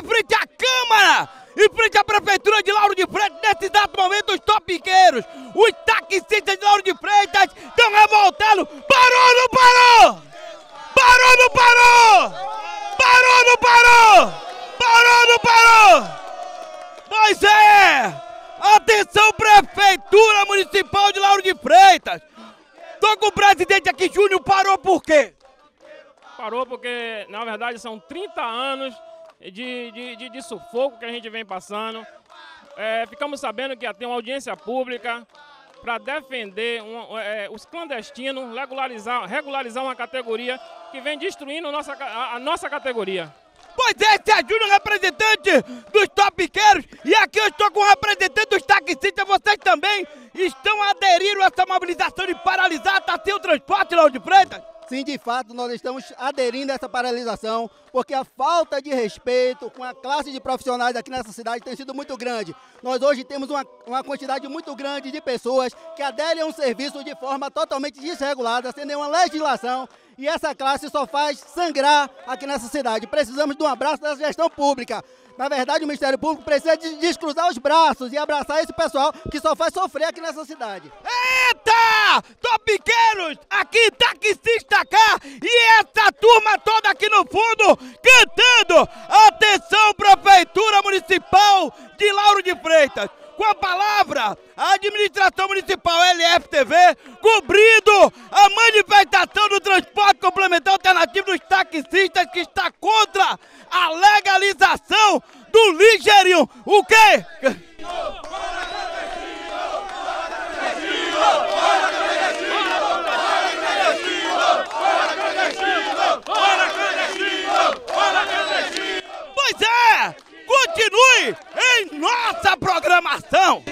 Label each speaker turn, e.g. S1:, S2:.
S1: em frente à Câmara, em frente à Prefeitura de Lauro de Freitas, nesse exato momento, os topiqueiros, os taxistas de Lauro de Freitas estão revoltando. Parou, não parou? Parou, não parou? Parou, não parou? Parou, não parou? Pois é! Atenção, Prefeitura Municipal de Lauro de Freitas! Tô com o presidente aqui, Júnior, parou por quê?
S2: Parou porque, na verdade, são 30 anos de, de, de, de sufoco que a gente vem passando. É, ficamos sabendo que ia ter uma audiência pública para defender um, é, os clandestinos, regularizar, regularizar uma categoria que vem destruindo nossa, a, a nossa categoria.
S1: Pois é, esse é Júnior, representante dos topiqueiros. E aqui eu estou com o representante dos taxistas. Vocês também estão aderindo a essa mobilização de paralisar tá sem o transporte, Lauro de Freitas?
S3: Sim, de fato, nós estamos aderindo a essa paralisação, porque a falta de respeito com a classe de profissionais aqui nessa cidade tem sido muito grande. Nós hoje temos uma, uma quantidade muito grande de pessoas que aderem a um serviço de forma totalmente desregulada, sem nenhuma legislação, e essa classe só faz sangrar aqui nessa cidade. Precisamos de um abraço da gestão pública. Na verdade, o Ministério Público precisa descruzar os braços e abraçar esse pessoal que só faz sofrer aqui nessa cidade.
S1: Eita! Topiqueiros! Aqui, taxista cá! E essa turma toda aqui no fundo cantando! Atenção, Prefeitura Municipal de Lauro de Freitas! Com a palavra, a administração municipal LFTV cobrindo a manifestação do transporte complementar alternativo dos taxistas que está contra a legalização do ligeirinho. O quê? Continue em nossa programação!